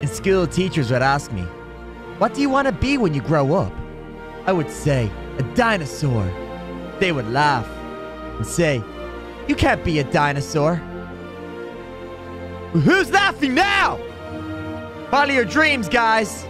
and school, teachers would ask me, What do you want to be when you grow up? I would say, A dinosaur. They would laugh and say, You can't be a dinosaur. Who's laughing now? Follow your dreams, guys.